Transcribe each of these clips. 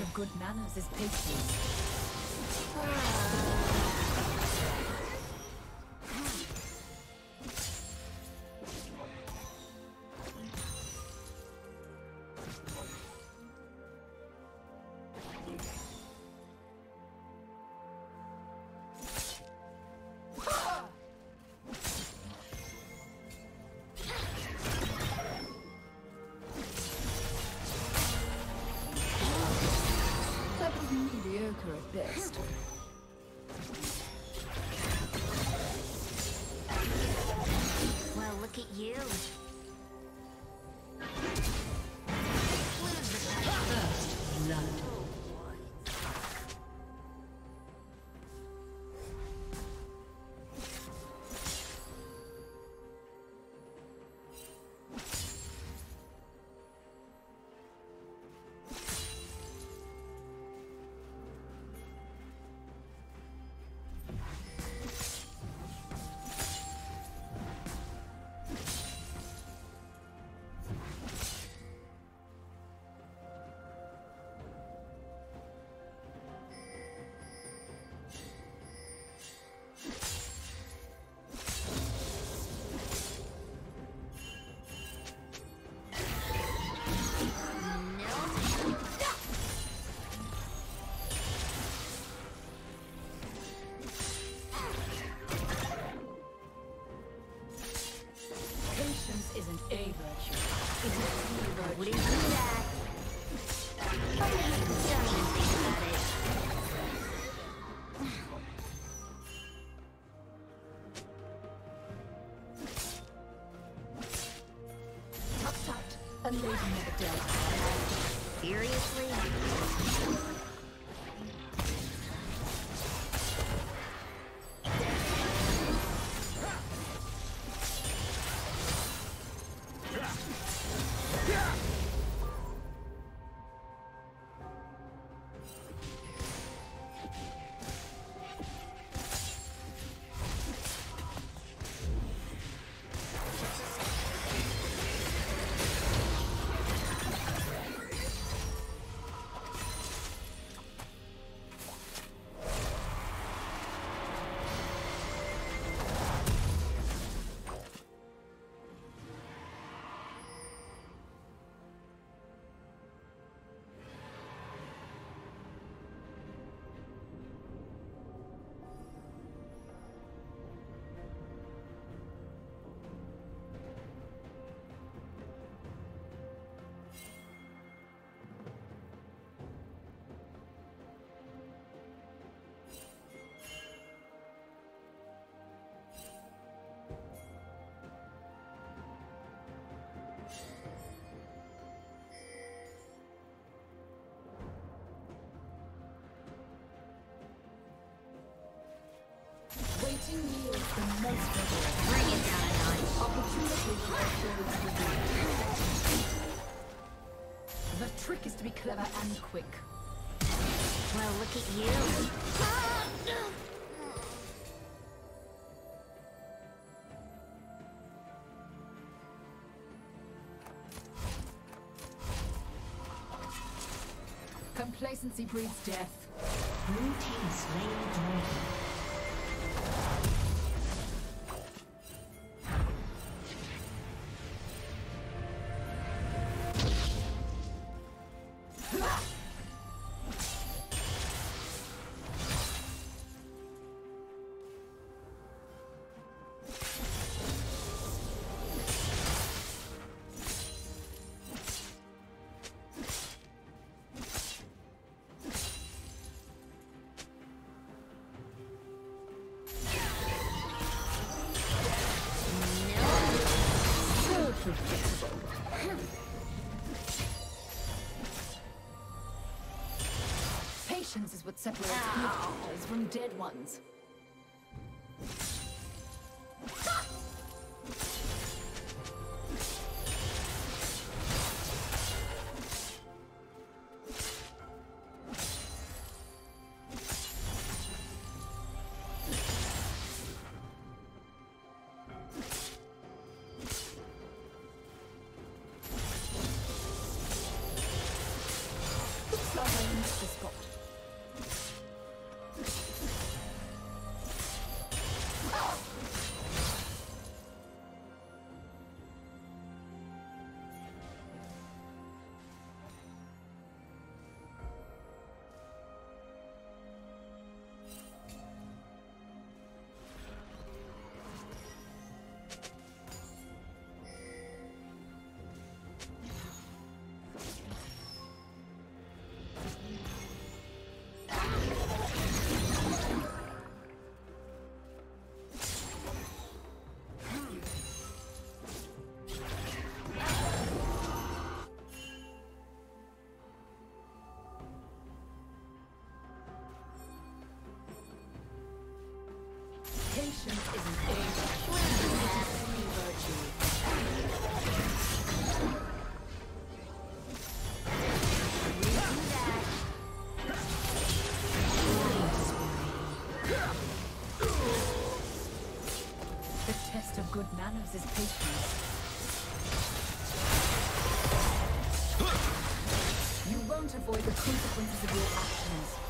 of good manners is patience. The trick is to be clever and quick. Well, look at you. Complacency breeds death. Blue team slain dragon. What separates good hunters from dead ones. good manners is patience. You won't avoid the consequences of your actions.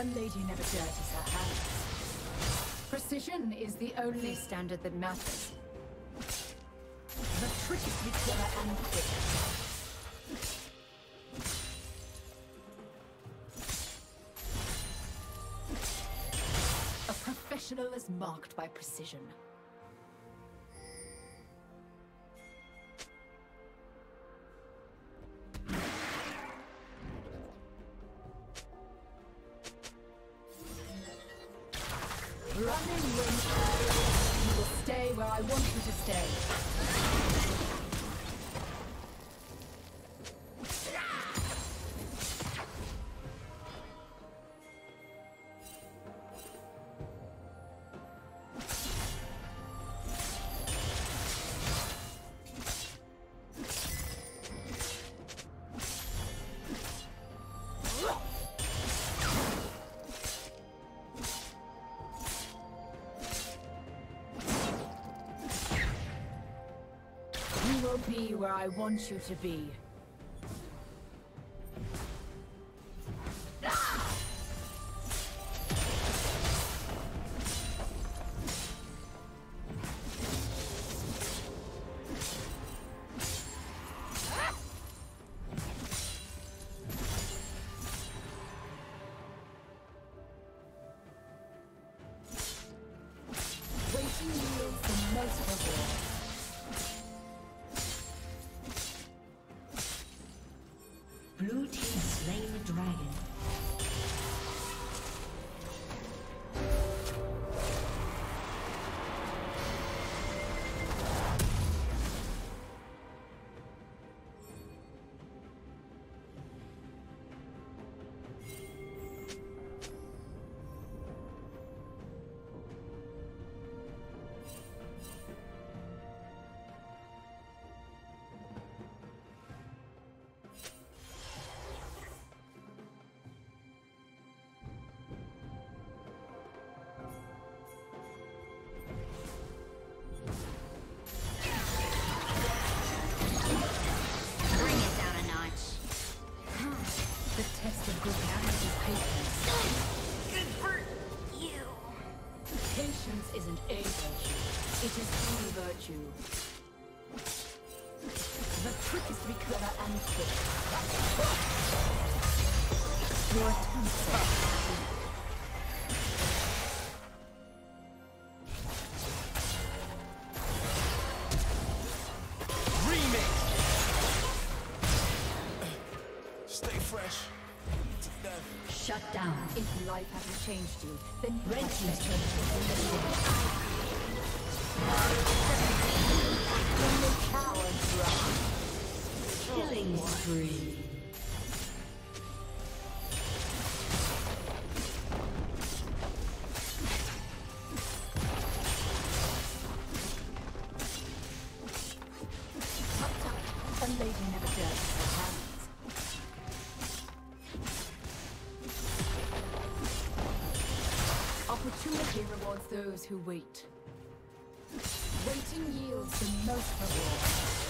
A lady never dirties her hands. Precision is the only standard that matters. Be clever and quick. A professional is marked by precision. Be where I want you to be. Your attempts. Remix. Stay fresh. Shut down. If life hasn't changed you, then Red team's to turret has been Only cowards run. destroyed. Killing spree. Opportunity rewards those who wait. Waiting yields the most reward.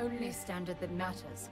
Only standard that matters.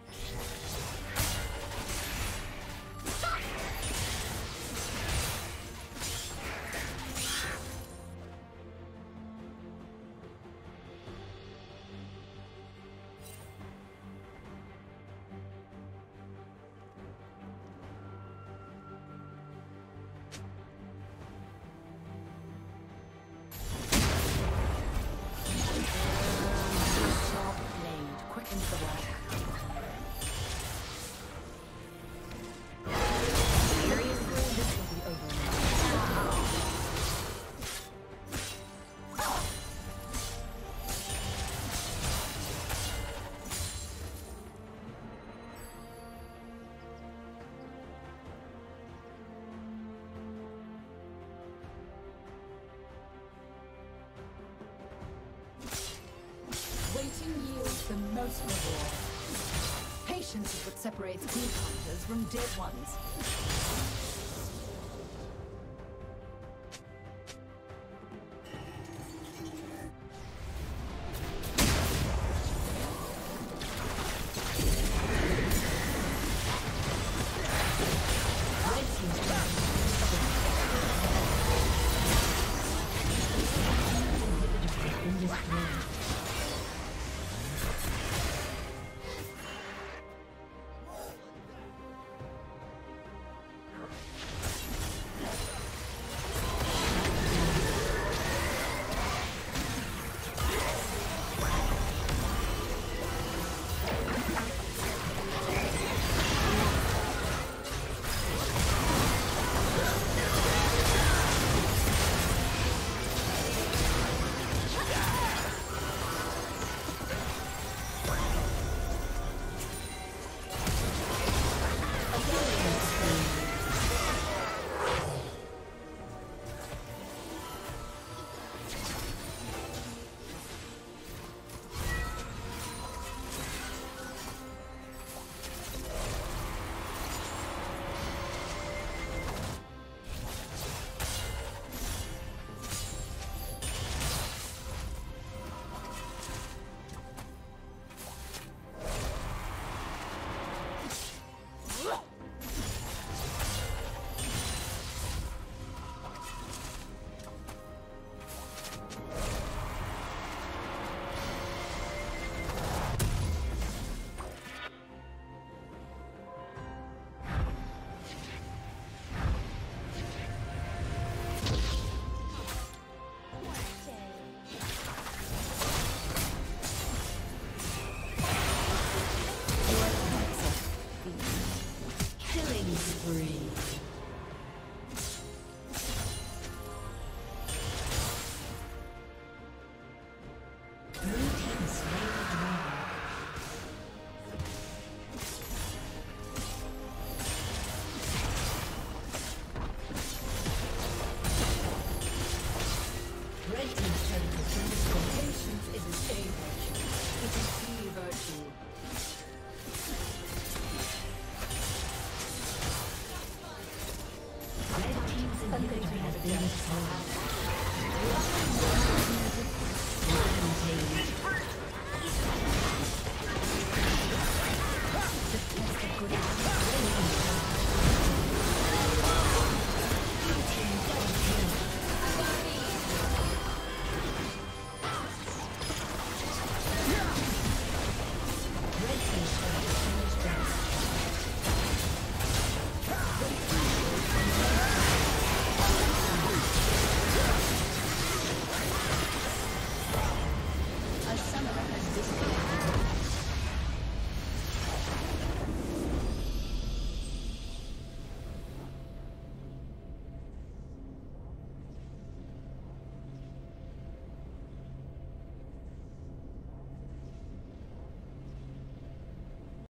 Reward. Patience is what separates good hunters from dead ones.